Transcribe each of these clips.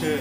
छः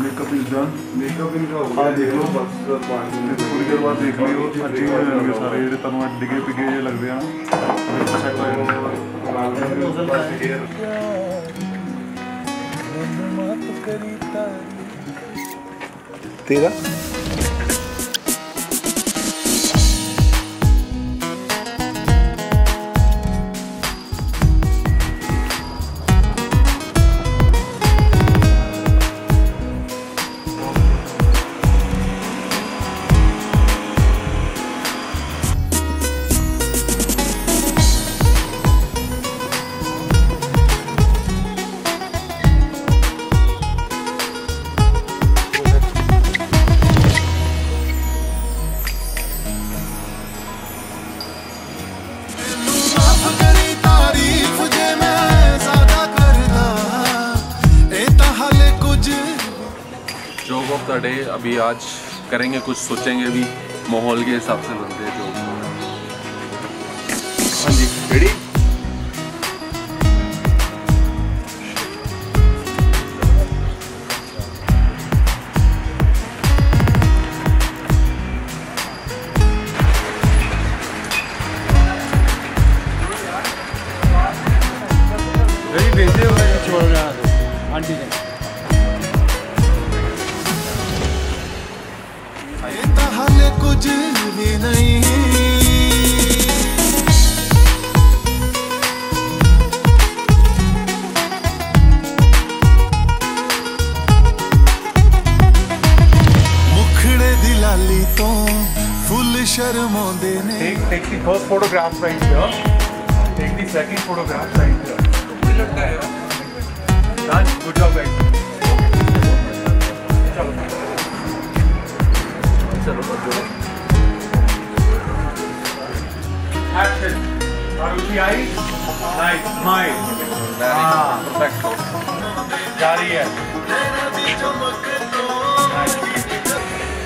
makeup is done makeup इनका हो गया देख लो बस पाँच मिनट थोड़ी देर बाद देख लियो अच्छे हो जाएँगे सारे ये तनु डिगे पिगे ये लग रहे हैं Tira. आज करेंगे, कुछ सोचेंगे भी, माहौल के हिसाब से बनते हैं जो। हाँ जी ready Take, take the first photograph right here. Take the second photograph right here. Done. Good job, guys. Action. Arushi आई. Nice. Smile. हाँ. Perfect. जारी है.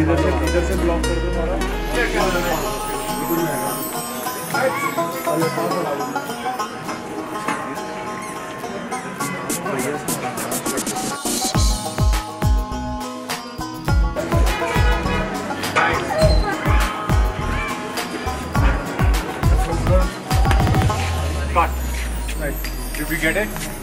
इधर से इधर से ब्लॉक कर दो हमारा Cut. Nice. Did we get it?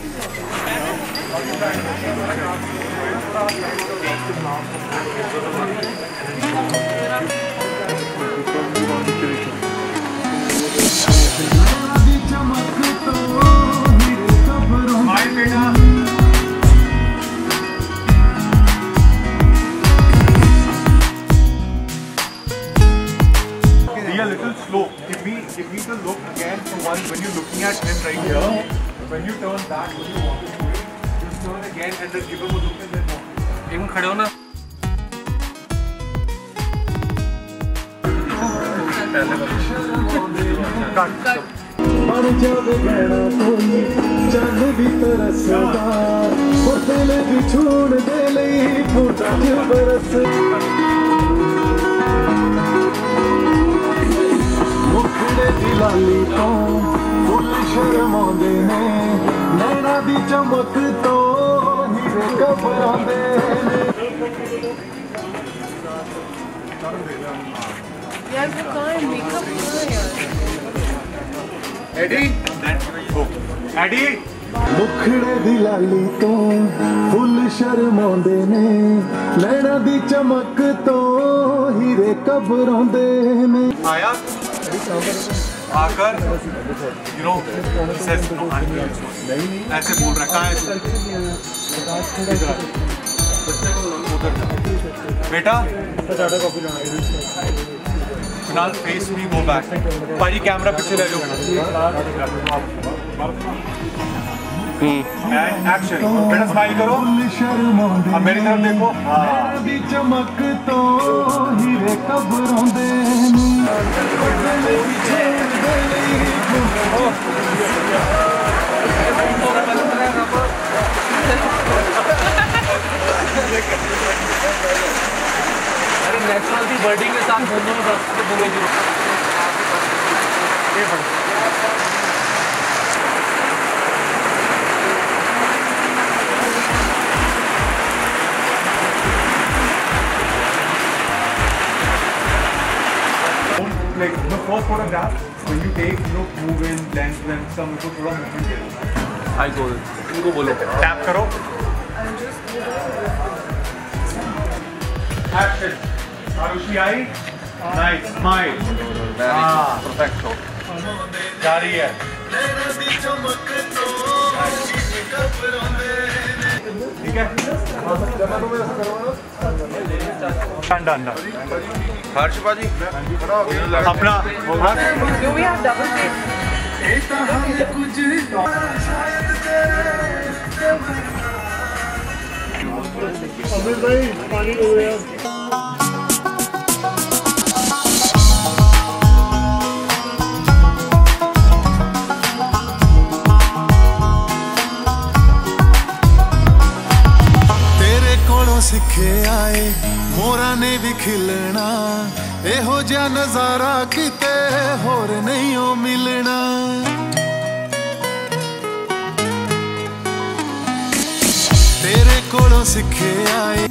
Be a little slow. Give me, give me the look again for one when you're looking at him right here. When you turn back, when you want to do it, just turn again and then give him a look and then walk. एक minute खड़े हो ना Cut. ਮਰ ਜਾਵੇ ਕਹਿਣਾ ਕੋਈ ਚੰਨ ਵੀ ਤਰਸਦਾ ਉਹ ਦਿਲ ਵਿਛੋੜ ਦੇ ਲਈ ਫੁੱਟਾਂ ਚ ਬਰਸ ਮੁਖੜੇ ਦੀ ਲਾਲੀ ਤੋਂ ਫੁੱਲ ਸ਼ਰਮਾਉਂਦੇ ਨੇ ਨੈਣਾ ਦੀ ਚਮਕ ਤੋਂ ਹੀਰੇ ਘਬਰਾਉਂਦੇ ਨੇ यार वो कहाँ है मेकअप कहाँ है यार Eddie? Go. Eddie? ਮੁਖੜੇ ਦੀ ਲਾਲੀ ਤੋਂ ਫੁੱਲ ਸ਼ਰਮਾਉਂਦੇ ਨੇ ਨੈਣਾ ਦੀ ਚਮਕ ਤੋਂ ਹੀਰੇ ਘਬਰਾਉਂਦੇ ਨੇ आया आकर यू नो ऐसे बोल रहा है है। बेटा, फ़िलहाल फेस भी वो बैक भाई कैमरा पीछे ले लो हम्म। एंड एक्शन बेटा स्माइल करो। अब मेरी तरफ़ देखो। हाँ। चमक तो हीरे कबरों दे अरे नेक्स्ट मंथ की बर्डिंग के साथ घूमने में बस घूमेगी ये बड़ा first photograph when you take you know move in lens lens some मुझको थोड़ा movement दे दो हाई को इनको बोलो टैप करो एक्शन आरुषि आई नाइस स्माइल हाँ परफेक्ट हो जा रही है डन हर्ष बाजी अपना Do we have double take? ਸਿੱਖਿਆ ਏ ਮੋਰਾਂ ਨੇ ਵੀ ਖਿਲਣਾ। ਇਹੋ ਜਿਹਾ ਨਜ਼ਾਰਾ ਕਿਤੇ ਹੋਰ ਨਹੀਂ ਓ ਮਿਲਣਾ। ਤੇਰੇ ਕੋਲੋਂ ਸਿੱਖਿਆ ਏ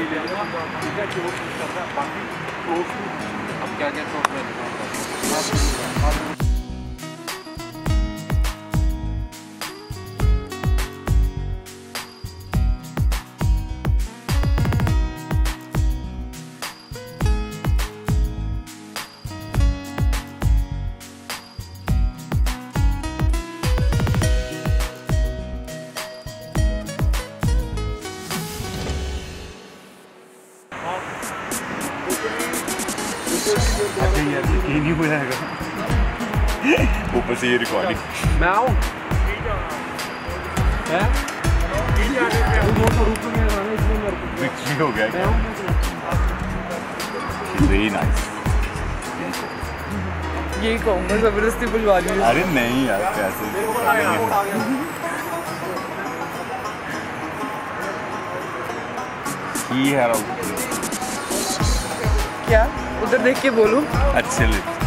ब्लॉक्स में ही ले लूँगा ठीक है जो कर रहा जाएगा ऊपर से ये रिकॉर्डिंग मैं आऊँ विक्ट्री हो गया वेरी नाइस यही कहूँगा ज़बरदस्ती बुलवा ली अरे नहीं यार कैसे ही है क्या उधर देख के बोलूँ अच्छे लिप्स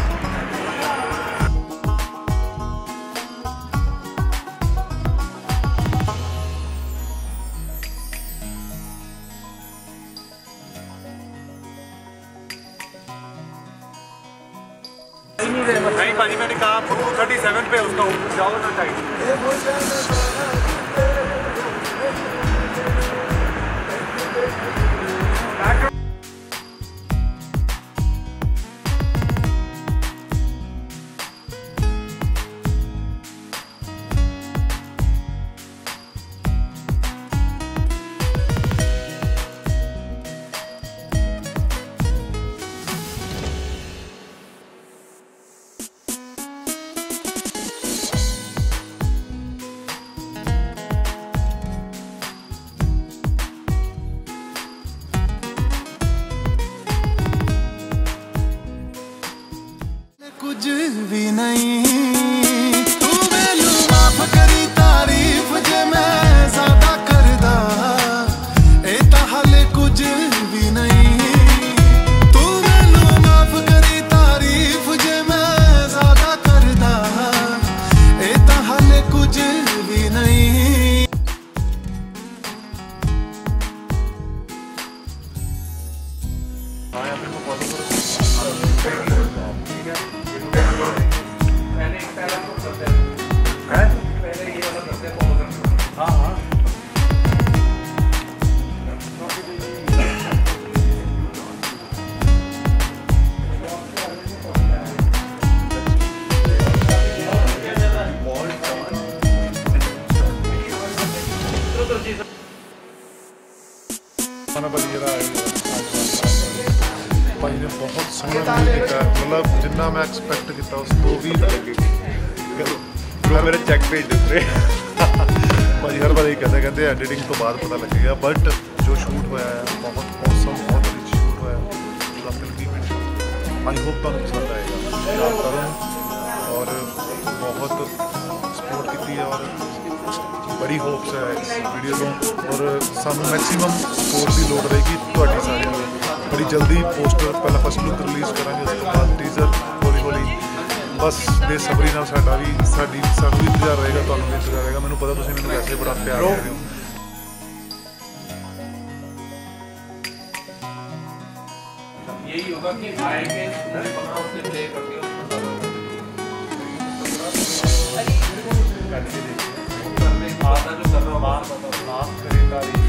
ਬਾਅਦ ਪਤਾ ਲੱਗੇਗਾ ਬਟ ਜੋ ਸ਼ੂਟ ਹੋਇਆ ਹੈ, ਬਹੁਤ ਔਸਮ ਬਹੁਤ ਰਿਚ ਸ਼ੂਟ ਹੋਇਆ ਹੈ ਪੂਰਾ ਫਿਲਮੀ ਮਿੰਟ ਆਈ ਹੋਪ ਤੁਹਾਨੂੰ ਪਸੰਦ ਆਏਗਾ। ਯਾਦ ਕਰੋ ਔਰ ਬਹੁਤ ਸਪੋਰਟ ਕੀਤੀ ਹੈ ਔਰ ਬੜੀ ਹੋਪਸ ਹੈ ਇਸ ਵੀਡੀਓ ਤੋਂ। ਔਰ ਸਾਨੂੰ ਮੈਕਸਿਮਮ ਸਪੋਰਟ ਦੀ ਲੋੜ ਰਹੇਗੀ ਤੁਹਾਡੀ ਸਾਰਿਆਂ ਦੀ। ਬੜੀ ਜਲਦੀ ਪੋਸਟਰ ਪਹਿਲਾਂ ਫਸਟ ਲੁੱਕ ਰਿਲੀਜ਼ ਕਰਾਂਗੇ, ਉਸ ਤੋਂ ਬਾਅਦ ਟੀਜ਼ਰ ਹੌਲੀ ਹੌਲੀ। ਬਸ ਬੇਸਬਰੀ ਨਾਲ ਸਾਡਾ ਵੀ, ਸਾਡੀ, ਸਾਨੂੰ ਵੀ ਇੰਤਜ਼ਾਰ ਰਹੇਗਾ, ਤੁਹਾਨੂੰ ਵੀ ਇੰਤਜ਼ਾਰ ਰਹੇਗਾ। ਮੈਨੂੰ ਪਤਾ ਤੁਸੀਂ ਮੈਨੂੰ ਵੈਸੇ ਬੜਾ ਪਿਆਰ ਦੇ ਰਹੇ ਹੋ। यही होगा कि आएँगे पंद्रह उसने प्ले कर दिया आधा जो कर रहा हूँ। आप खरीदारी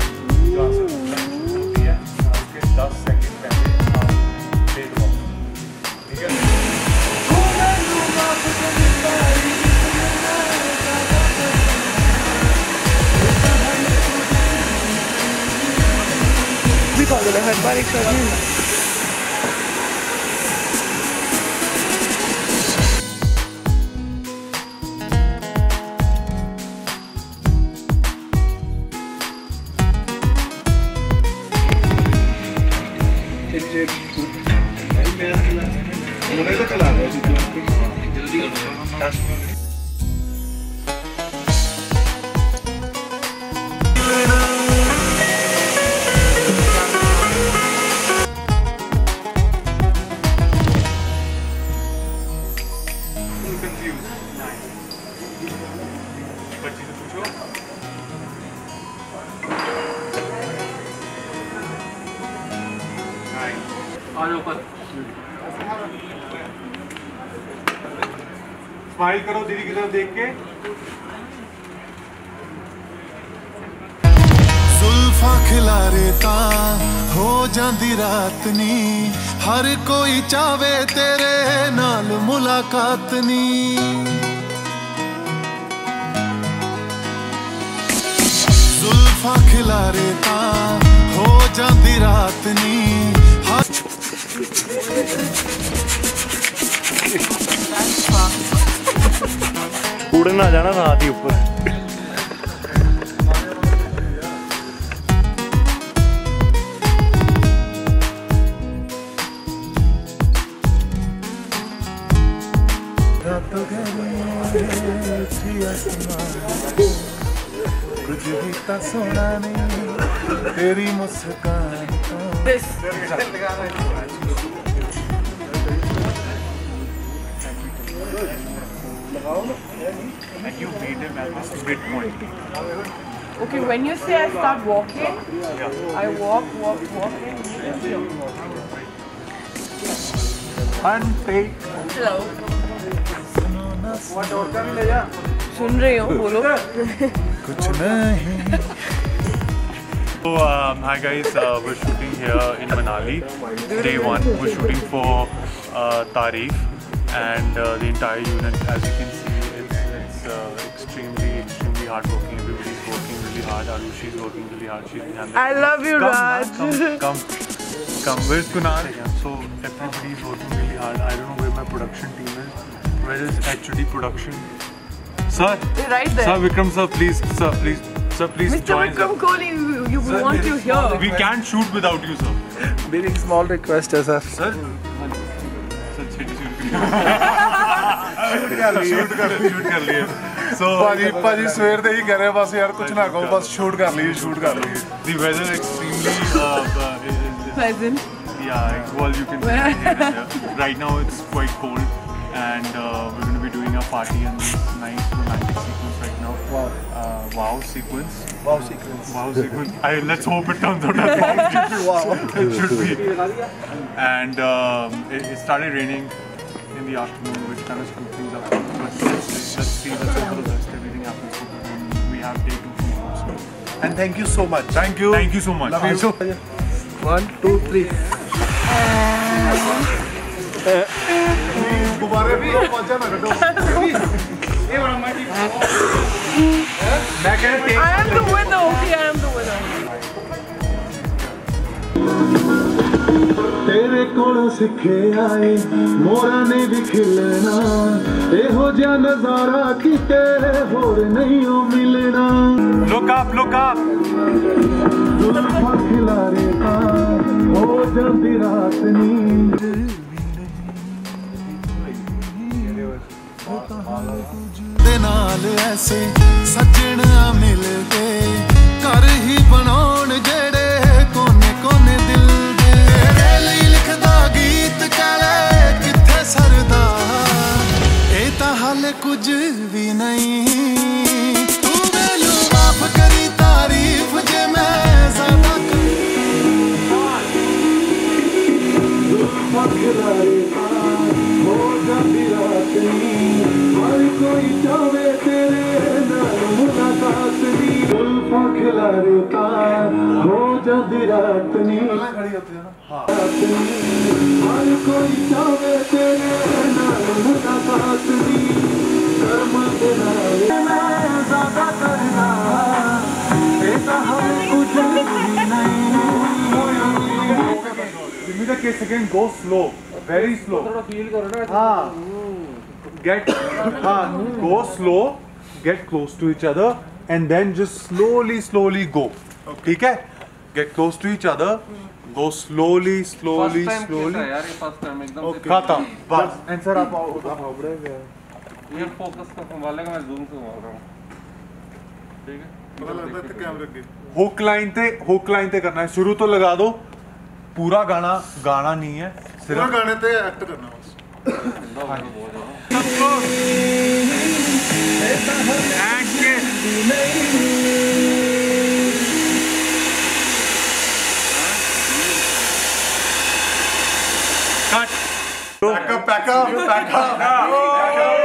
होती है उसके 10 सेकंड पहले आप दे दो ठीक है पागल है हर बार एक साथ स्माइल करो दीदी की तरफ़ देख के। जुल्फा खिलारे हो जाती रात नी। हर कोई चावे तेरे नाल मुलाकात नी। जुल्फा खिलारे ता हो जाती रात नी। उड़ना जाना ना ऊपर रात थी आसमां कुछ भी ता सोना नहीं तेरी मुस्कान and you meet him at this midpoint Okay, when you say I start walking, I walk, walk, walk, and and take Hello. सुन रही हूँ बोलो कुछ नहीं So, um, hi guys, uh, we're shooting here in Manali, day one. We're shooting for uh, Tarif and uh, the entire unit as you can see it's, it's uh, extremely extremely hardworking. Everybody's working really hard. Arushi is working really hard. She's I love you come, Raj. come, come. Come. Where's Kunal? So everybody's working really hard. I don't know where my production team is. Where is actually production? Sir. They're right there. Sir Vikram sir please sir please sir please Mr. join Vikram Kohli you, sir, want you here we can't shoot without you sir. Very small request sir. Sir? Shoot ਕਰ ਲਈ shoot ਕਰ ਲਈ shoot ਕਰ ਲਈ ਸੋ ਭਾਜੀ ਭਾਜੀ ਸਵੇਰ ਦੇ ਹੀ ਕਰ ਰਹੇ ਬਸ ਯਾਰ ਕੁਝ ਨਾ ਕਹੋ ਬਸ ਸ਼ੂਟ ਕਰ ਲਈ ਸ਼ੂਟ ਕਰ ਲਈ ਦੀ weather extremely pleasant yeah well you can right now it's quite cold and uh, we're going to be doing a party and nice romantic sequence right now. Wow. Uh, wow sequence. Wow sequence. Wow sequence. I, let's hope it comes out as wow. wow. it should be. And um, it, it started raining the afternoon, which kind of screws things up. But let's just see the simple. Everything happens. So we have day two And thank you so much. Thank you. Thank you so much. Love you. One, two, three. ਤੇਰੇ ਕੋਲੋਂ ਸਿੱਖਿਆ ਏ ਮੋਰਾਂ ਨੇ ਵੀ ਖਿਲਣਾ ਇਹੋ ਜਿਹਾ ਨਜ਼ਾਰਾ ਕਿਤੇ ਹੋਰ ਨਹੀਂ ਓ ਮਿਲਣਾ Look up, look up. ਜ਼ੁਲਫਾਂ ਖਿਲਾਰੇ ਤਾਂ ਹੋ ਜਾਂਦੀ ਰਾਤ ਨੀ ਦੇ ਨਾਲ ਐਸੇ ਸੱਜਣਾ ਮਿਲ ਕੇ ਘਰ ਹੀ ਬਣਾਉਣ ਜਿਹੜੇ कंप्यूटर के second go slow very slow थोड़ा फील करो ना हाँ। गेट हाँ go slow get close to each other and then just slowly slowly go ठीक है? Get close to each other go slowly slowly slowly यार ये फ़र्स्ट टाइम एकदम खत्म बस। एंड आप आओ आप आओ बड़े ये फोकस तो संभाल लेगा मैं जूम से रहा हूँ। ठीक है? हुक लाइन ते हुक लाइन ते करना है। शुरू तो लगा दो। ਪੂਰਾ ਗਾਣਾ ਗਾਣਾ ਨਹੀਂ ਹੈ ਸਿਰਫ ਗਾਣੇ ਤੇ ਐਕਟ ਕਰਨਾ ਬਸ Pack up, pack up, pack up.